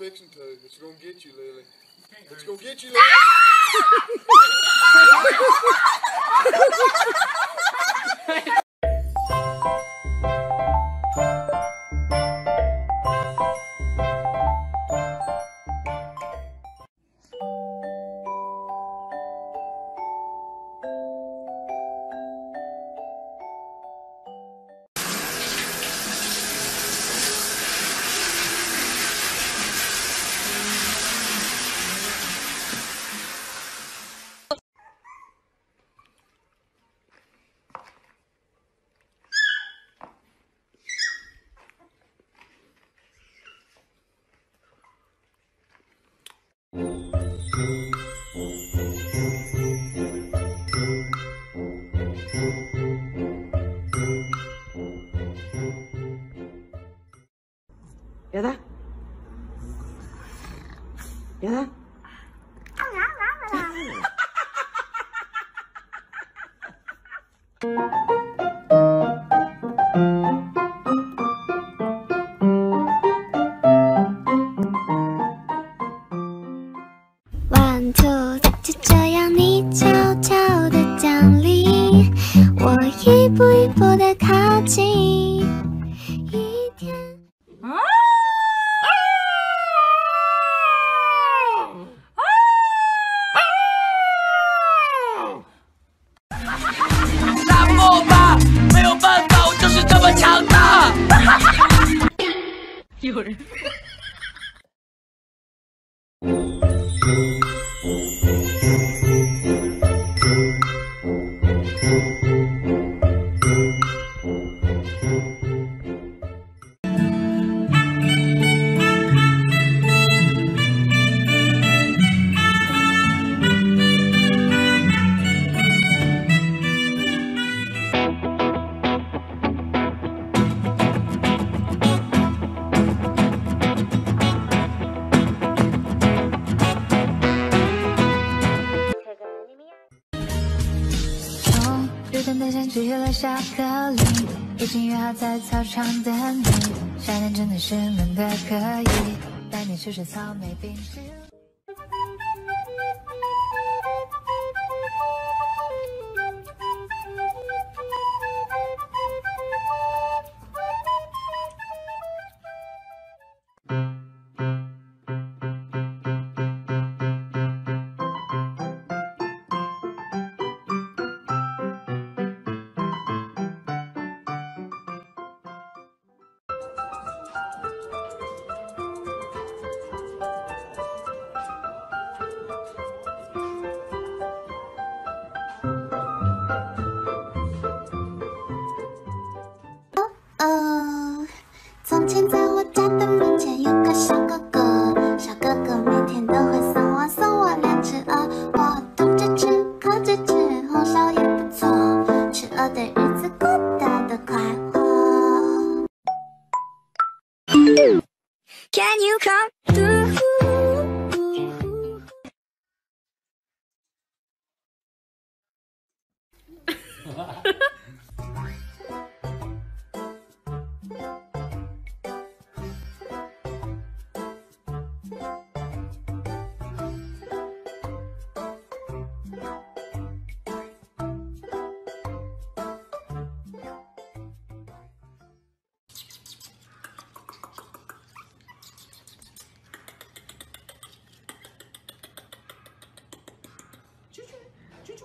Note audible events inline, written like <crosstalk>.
Fixing to. It's gonna get you, Lily. It's gonna get you, Lily. <laughs> <laughs> <laughs> 呀 One two，就这样你悄悄的降临，我一步一步的靠近。奋斗，就是这么强大。<laughs> 有人。真的山去约了下课铃，已经约好在操场等你。夏天真的是闷的可以，带你吃吃草莓冰淇淋。Can you come through? <laughs> 你